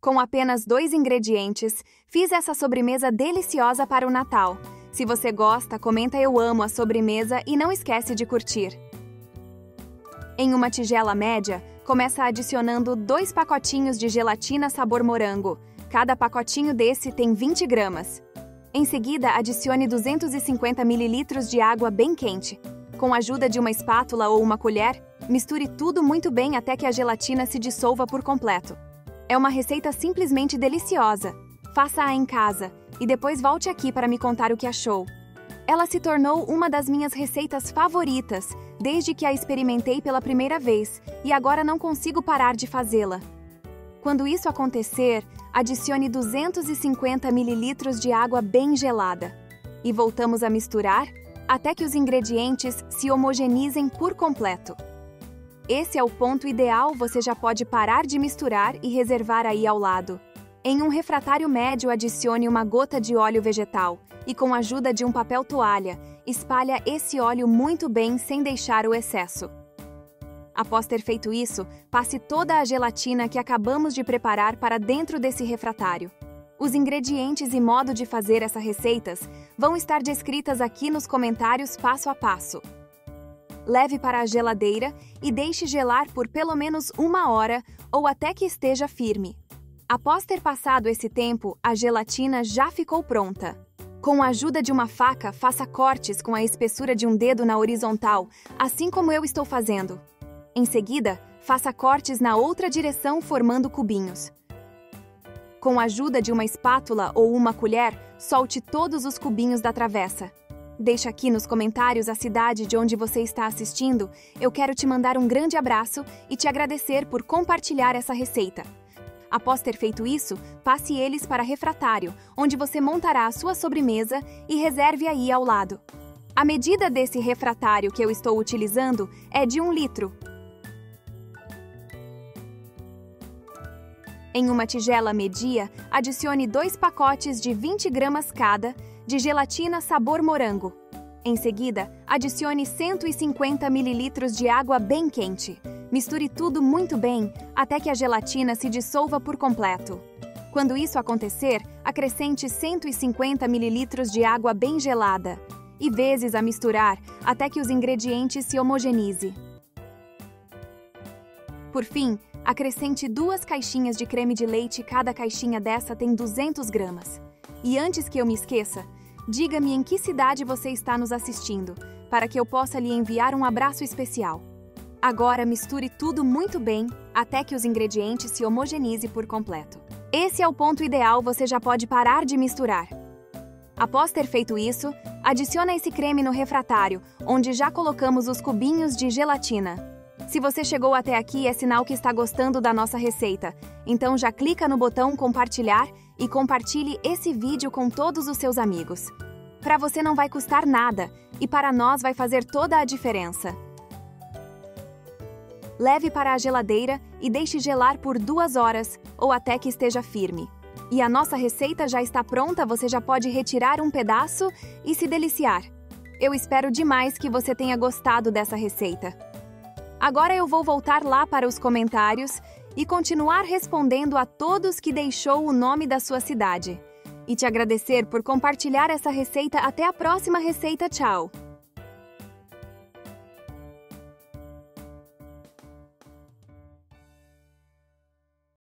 Com apenas dois ingredientes, fiz essa sobremesa deliciosa para o Natal. Se você gosta, comenta eu amo a sobremesa e não esquece de curtir. Em uma tigela média, começa adicionando dois pacotinhos de gelatina sabor morango. Cada pacotinho desse tem 20 gramas. Em seguida, adicione 250 ml de água bem quente. Com a ajuda de uma espátula ou uma colher, misture tudo muito bem até que a gelatina se dissolva por completo. É uma receita simplesmente deliciosa. Faça-a em casa e depois volte aqui para me contar o que achou. Ela se tornou uma das minhas receitas favoritas desde que a experimentei pela primeira vez e agora não consigo parar de fazê-la. Quando isso acontecer, adicione 250 ml de água bem gelada e voltamos a misturar até que os ingredientes se homogeneizem por completo. Esse é o ponto ideal, você já pode parar de misturar e reservar aí ao lado. Em um refratário médio, adicione uma gota de óleo vegetal e, com a ajuda de um papel toalha, espalha esse óleo muito bem sem deixar o excesso. Após ter feito isso, passe toda a gelatina que acabamos de preparar para dentro desse refratário. Os ingredientes e modo de fazer essas receitas vão estar descritas aqui nos comentários passo a passo leve para a geladeira e deixe gelar por pelo menos uma hora ou até que esteja firme. Após ter passado esse tempo, a gelatina já ficou pronta. Com a ajuda de uma faca, faça cortes com a espessura de um dedo na horizontal, assim como eu estou fazendo. Em seguida, faça cortes na outra direção formando cubinhos. Com a ajuda de uma espátula ou uma colher, solte todos os cubinhos da travessa. Deixa aqui nos comentários a cidade de onde você está assistindo. Eu quero te mandar um grande abraço e te agradecer por compartilhar essa receita. Após ter feito isso, passe eles para refratário, onde você montará a sua sobremesa e reserve aí ao lado. A medida desse refratário que eu estou utilizando é de um litro. Em uma tigela media, adicione dois pacotes de 20 gramas cada de gelatina sabor morango. Em seguida, adicione 150 ml de água bem quente. Misture tudo muito bem até que a gelatina se dissolva por completo. Quando isso acontecer, acrescente 150 ml de água bem gelada e vezes a misturar até que os ingredientes se homogenize. Por fim, acrescente duas caixinhas de creme de leite, cada caixinha dessa tem 200 gramas. E antes que eu me esqueça, Diga-me em que cidade você está nos assistindo, para que eu possa lhe enviar um abraço especial. Agora misture tudo muito bem até que os ingredientes se homogeneize por completo. Esse é o ponto ideal, você já pode parar de misturar. Após ter feito isso, adicione esse creme no refratário, onde já colocamos os cubinhos de gelatina. Se você chegou até aqui, é sinal que está gostando da nossa receita. Então já clica no botão compartilhar e compartilhe esse vídeo com todos os seus amigos. Para você não vai custar nada e para nós vai fazer toda a diferença. Leve para a geladeira e deixe gelar por duas horas ou até que esteja firme. E a nossa receita já está pronta, você já pode retirar um pedaço e se deliciar. Eu espero demais que você tenha gostado dessa receita. Agora eu vou voltar lá para os comentários e continuar respondendo a todos que deixou o nome da sua cidade. E te agradecer por compartilhar essa receita. Até a próxima receita. Tchau!